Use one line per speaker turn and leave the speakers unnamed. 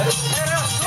no.